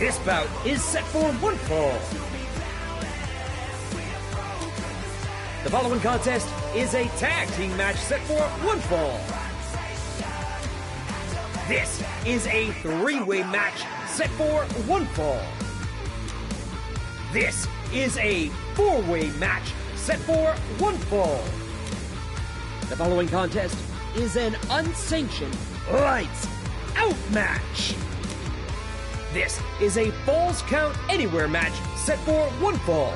This bout is set for one fall. The following contest is a tag team match set for one fall. This is a three-way match set for one fall. This is a four-way match set for one fall. The following contest is an unsanctioned lights out match. This is a Falls Count Anywhere match set for one fall.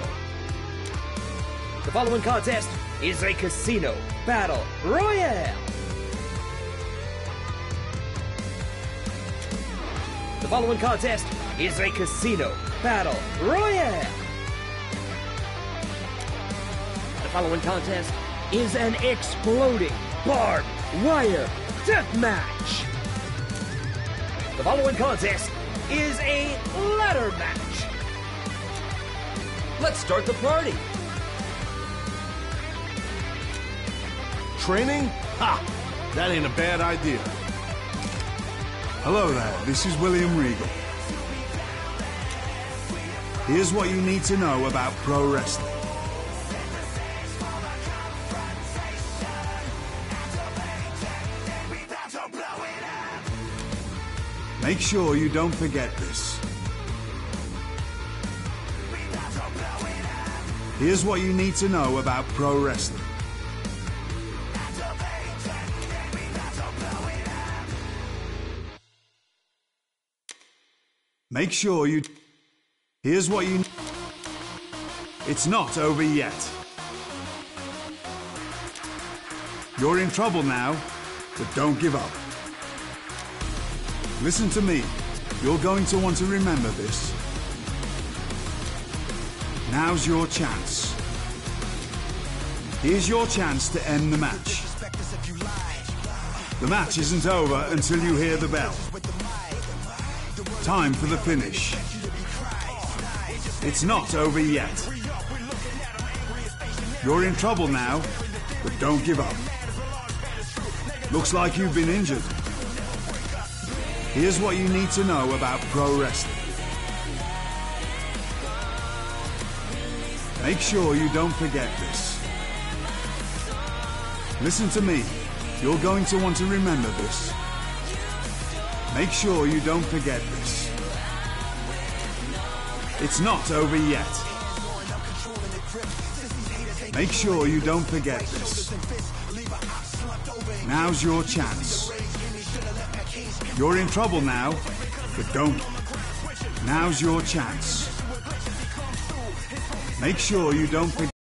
The following contest is a Casino Battle Royale. The following contest is a Casino Battle Royale. The following contest is an exploding barbed wire death match. The following contest is a ladder match. Let's start the party. Training? Ha! That ain't a bad idea. Hello there, this is William Regal. Here's what you need to know about pro wrestling. Make sure you don't forget this. Here's what you need to know about pro wrestling. Make sure you. Here's what you. It's not over yet. You're in trouble now, but don't give up. Listen to me. You're going to want to remember this. Now's your chance. Here's your chance to end the match. The match isn't over until you hear the bell. Time for the finish. It's not over yet. You're in trouble now, but don't give up. Looks like you've been injured. Here's what you need to know about pro wrestling. Make sure you don't forget this. Listen to me. You're going to want to remember this. Make sure you don't forget this. It's not over yet. Make sure you don't forget this. Now's your chance. You're in trouble now, but don't. Now's your chance. Make sure you don't forget.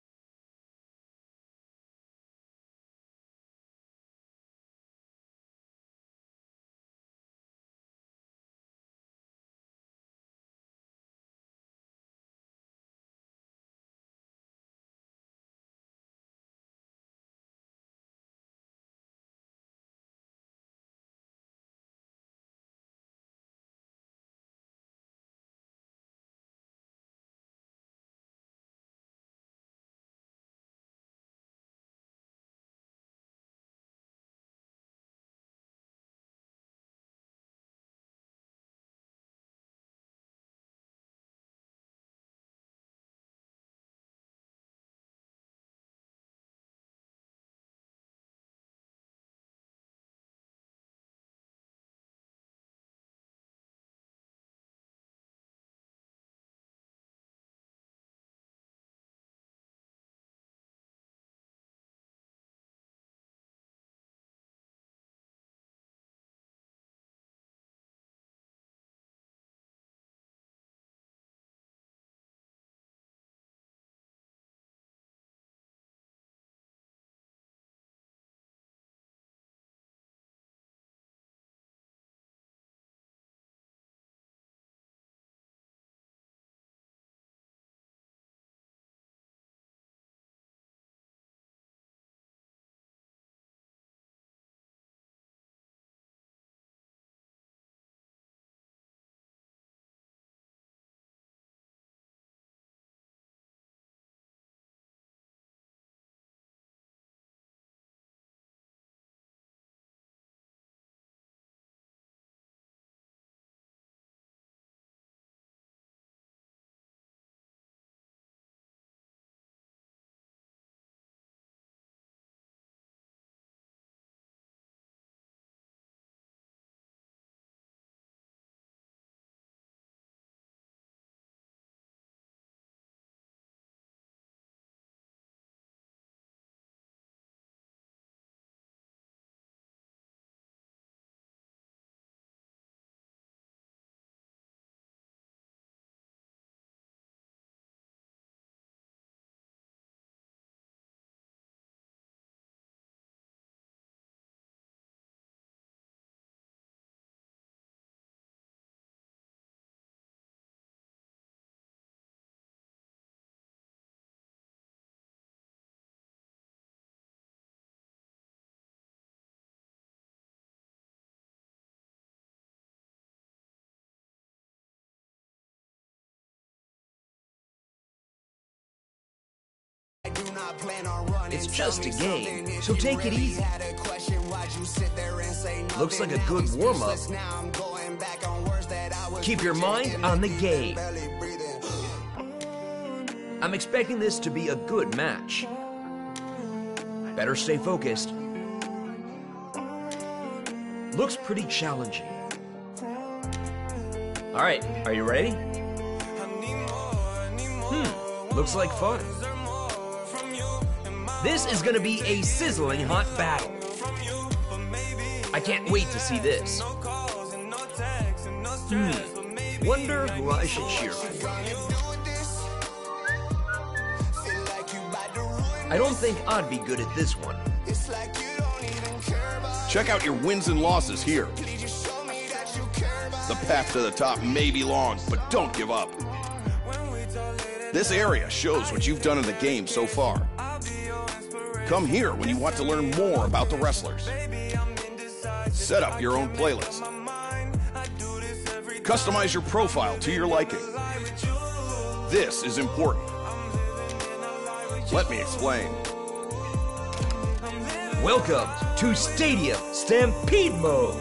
It's just a game, so take it easy. Looks like a good warm up. Keep your mind on the game. I'm expecting this to be a good match. Better stay focused. Looks pretty challenging. Alright, are you ready? Hmm, looks like fun. This is gonna be a sizzling hot battle. I can't wait to see this. Hmm, wonder who I should cheer for. I don't think I'd be good at this one. Check out your wins and losses here. The path to the top may be long, but don't give up. This area shows what you've done in the game so far. Come here when you want to learn more about the wrestlers. Set up your own playlist. Customize your profile to your liking. This is important. Let me explain. Welcome to Stadium Stampede Mode.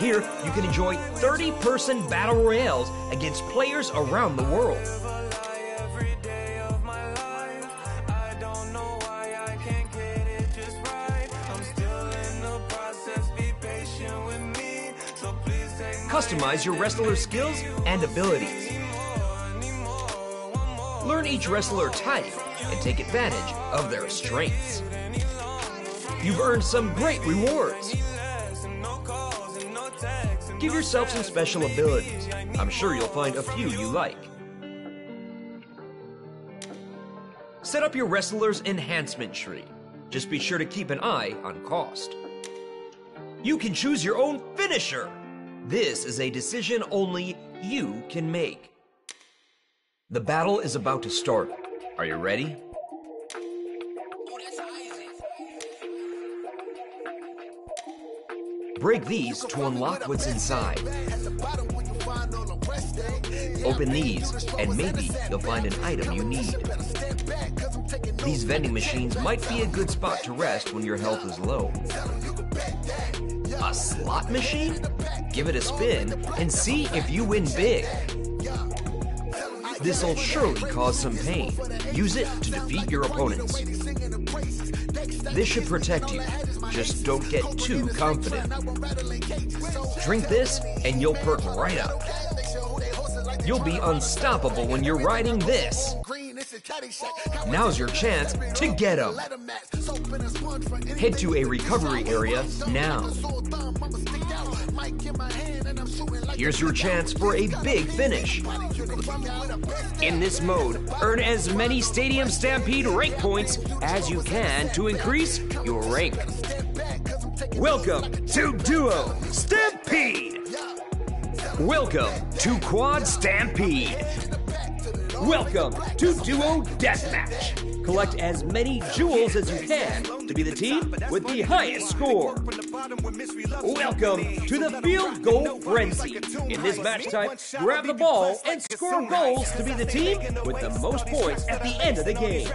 Here, you can enjoy 30 person battle royales against players around the world. Customize your wrestler skills and abilities. Learn each wrestler type and take advantage of their strengths. You've earned some great rewards. Give yourself some special abilities. I'm sure you'll find a few you like. Set up your wrestler's enhancement tree. Just be sure to keep an eye on cost. You can choose your own finisher. This is a decision only you can make. The battle is about to start. Are you ready? Break these to unlock what's inside. Open these, and maybe you'll find an item you need. These vending machines might be a good spot to rest when your health is low. A slot machine? Give it a spin and see if you win big. This'll surely cause some pain. Use it to defeat your opponents. This should protect you. Just don't get too confident. Drink this and you'll perk right up. You'll be unstoppable when you're riding this. Now's your chance to get them. Head to a recovery area now. Here's your chance for a big finish. In this mode, earn as many Stadium Stampede rank points as you can to increase your rank. Welcome to Duo Stampede! Welcome to Quad Stampede! Welcome to Duo Deathmatch! Collect as many jewels as you can to be the team with the highest score. Welcome to the Field Goal Frenzy. In this match type, grab the ball and score goals to be the team with the most points at the end of the game.